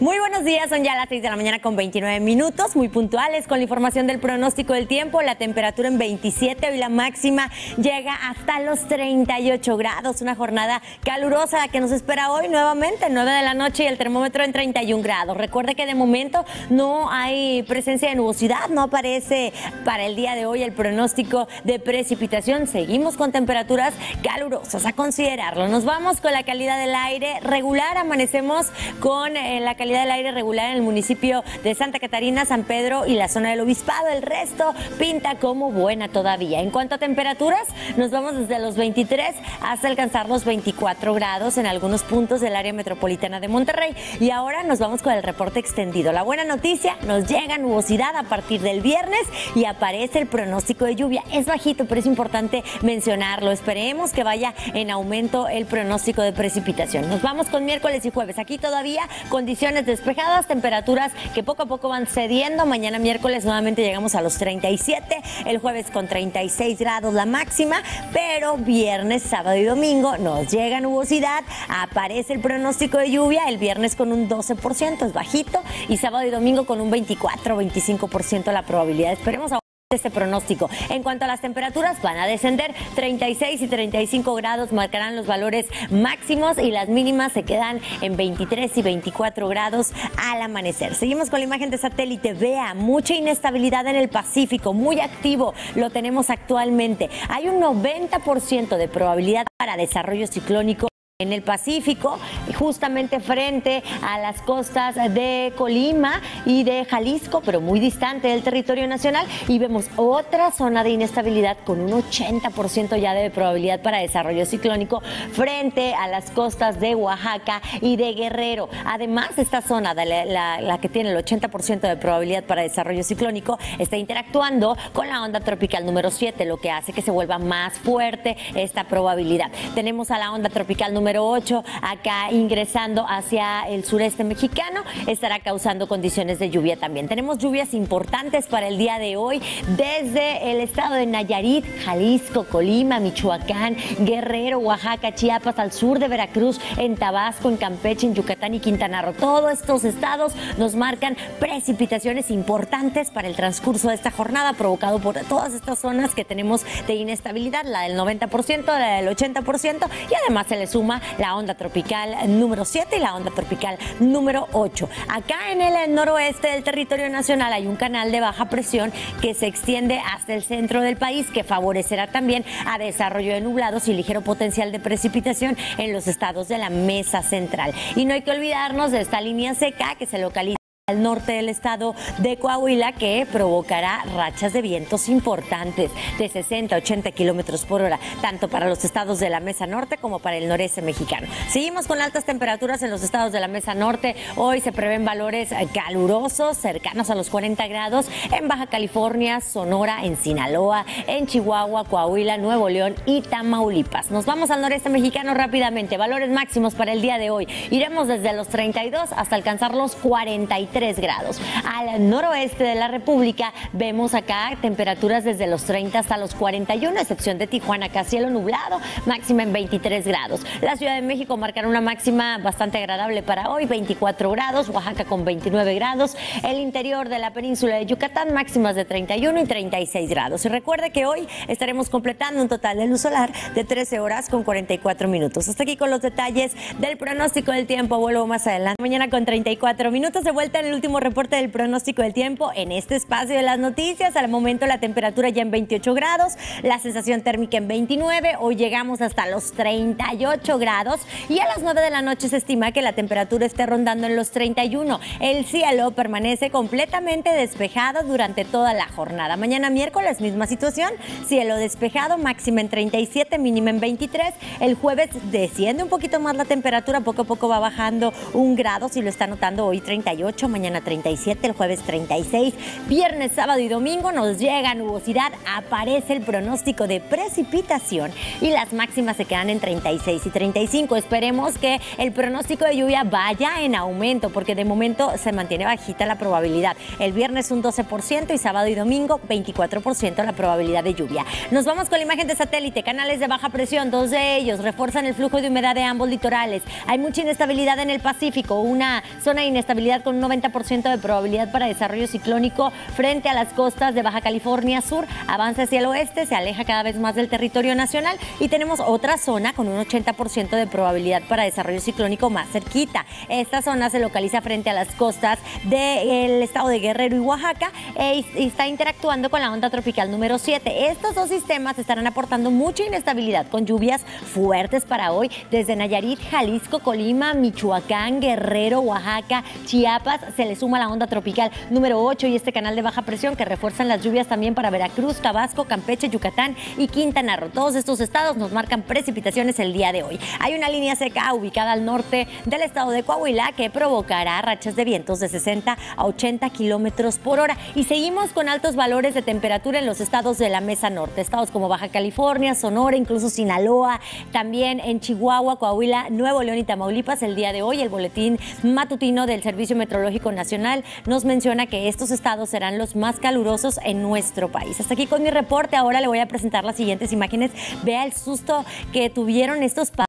Muy buenos días, son ya las 6 de la mañana con 29 minutos, muy puntuales con la información del pronóstico del tiempo. La temperatura en 27 y la máxima llega hasta los 38 grados. Una jornada calurosa que nos espera hoy nuevamente, 9 de la noche y el termómetro en 31 grados. Recuerde que de momento no hay presencia de nubosidad, no aparece para el día de hoy el pronóstico de precipitación. Seguimos con temperaturas calurosas, a considerarlo. Nos vamos con la calidad del aire regular, amanecemos con eh, la calidad del aire regular en el municipio de Santa Catarina, San Pedro y la zona del Obispado. El resto pinta como buena todavía. En cuanto a temperaturas, nos vamos desde los 23 hasta alcanzar los 24 grados en algunos puntos del área metropolitana de Monterrey. Y ahora nos vamos con el reporte extendido. La buena noticia, nos llega nubosidad a partir del viernes y aparece el pronóstico de lluvia. Es bajito, pero es importante mencionarlo. Esperemos que vaya en aumento el pronóstico de precipitación. Nos vamos con miércoles y jueves. Aquí todavía condiciones despejadas, temperaturas que poco a poco van cediendo. Mañana miércoles nuevamente llegamos a los 37, el jueves con 36 grados la máxima, pero viernes, sábado y domingo nos llega nubosidad, aparece el pronóstico de lluvia, el viernes con un 12%, es bajito, y sábado y domingo con un 24-25% la probabilidad. Esperemos este pronóstico. En cuanto a las temperaturas, van a descender 36 y 35 grados, marcarán los valores máximos y las mínimas se quedan en 23 y 24 grados al amanecer. Seguimos con la imagen de satélite. Vea, mucha inestabilidad en el Pacífico, muy activo, lo tenemos actualmente. Hay un 90% de probabilidad para desarrollo ciclónico en el Pacífico, justamente frente a las costas de Colima y de Jalisco, pero muy distante del territorio nacional. Y vemos otra zona de inestabilidad con un 80% ya de probabilidad para desarrollo ciclónico frente a las costas de Oaxaca y de Guerrero. Además, esta zona, la, la que tiene el 80% de probabilidad para desarrollo ciclónico, está interactuando con la onda tropical número 7, lo que hace que se vuelva más fuerte esta probabilidad. Tenemos a la onda tropical número número 8 acá ingresando hacia el sureste mexicano, estará causando condiciones de lluvia también. Tenemos lluvias importantes para el día de hoy desde el estado de Nayarit, Jalisco, Colima, Michoacán, Guerrero, Oaxaca, Chiapas, al sur de Veracruz, en Tabasco, en Campeche, en Yucatán y Quintana Roo. Todos estos estados nos marcan precipitaciones importantes para el transcurso de esta jornada provocado por todas estas zonas que tenemos de inestabilidad, la del 90%, la del 80% y además se le suma la onda tropical número 7 y la onda tropical número 8. Acá en el noroeste del territorio nacional hay un canal de baja presión que se extiende hasta el centro del país que favorecerá también a desarrollo de nublados y ligero potencial de precipitación en los estados de la mesa central. Y no hay que olvidarnos de esta línea seca que se localiza al norte del estado de Coahuila que provocará rachas de vientos importantes de 60 a 80 kilómetros por hora, tanto para los estados de la Mesa Norte como para el noreste mexicano. Seguimos con altas temperaturas en los estados de la Mesa Norte. Hoy se prevén valores calurosos, cercanos a los 40 grados en Baja California, Sonora, en Sinaloa, en Chihuahua, Coahuila, Nuevo León y Tamaulipas. Nos vamos al noreste mexicano rápidamente. Valores máximos para el día de hoy. Iremos desde los 32 hasta alcanzar los 43 grados. Al noroeste de la República vemos acá temperaturas desde los 30 hasta los 41, excepción de Tijuana, acá cielo nublado, máxima en 23 grados. La Ciudad de México marcará una máxima bastante agradable para hoy, 24 grados, Oaxaca con 29 grados, el interior de la península de Yucatán máximas de 31 y 36 grados. Y recuerde que hoy estaremos completando un total de luz solar de 13 horas con 44 minutos. Hasta aquí con los detalles del pronóstico del tiempo. Vuelvo más adelante. Mañana con 34 minutos de vuelta en el último reporte del pronóstico del tiempo en este espacio de las noticias. Al momento la temperatura ya en 28 grados, la sensación térmica en 29, hoy llegamos hasta los 38 grados y a las 9 de la noche se estima que la temperatura esté rondando en los 31. El cielo permanece completamente despejado durante toda la jornada. Mañana miércoles misma situación, cielo despejado, máxima en 37, mínima en 23. El jueves desciende un poquito más la temperatura, poco a poco va bajando un grado, si lo está notando hoy 38 mañana 37, el jueves 36, viernes, sábado y domingo nos llega nubosidad, aparece el pronóstico de precipitación y las máximas se quedan en 36 y 35. Esperemos que el pronóstico de lluvia vaya en aumento porque de momento se mantiene bajita la probabilidad. El viernes un 12% y sábado y domingo 24% la probabilidad de lluvia. Nos vamos con la imagen de satélite, canales de baja presión, dos de ellos refuerzan el flujo de humedad de ambos litorales. Hay mucha inestabilidad en el Pacífico, una zona de inestabilidad con un 90% de probabilidad para desarrollo ciclónico frente a las costas de Baja California Sur. Avanza hacia el oeste, se aleja cada vez más del territorio nacional y tenemos otra zona con un 80% de probabilidad para desarrollo ciclónico más cerquita. Esta zona se localiza frente a las costas del estado de Guerrero y Oaxaca e está interactuando con la onda tropical número 7. Estos dos sistemas estarán aportando mucha inestabilidad con lluvias fuertes para hoy desde Nayarit, Jalisco, Colima, Michoacán, Guerrero, Oaxaca, Chiapas. Se le suma la onda tropical número 8 y este canal de baja presión que refuerzan las lluvias también para Veracruz, Tabasco, Campeche, Yucatán y Quintana Roo. Todos estos estados nos marcan precipitaciones el día de hoy. Hay una línea seca ubicada al norte del estado de Coahuila que provocará rachas de vientos de 60 a 80 kilómetros por hora. Y seguimos con altos valores de temperatura en los estados de la Mesa Norte. Estados como Baja California, Sonora, incluso Sinaloa, también en Chihuahua, Coahuila, Nuevo León y Tamaulipas. El día de hoy, el boletín matutino del Servicio Meteorológico Nacional nos menciona que estos estados serán los más calurosos en nuestro país. Hasta aquí con mi reporte. Ahora le voy a presentar las siguientes imágenes. Vea el susto que tuvieron estos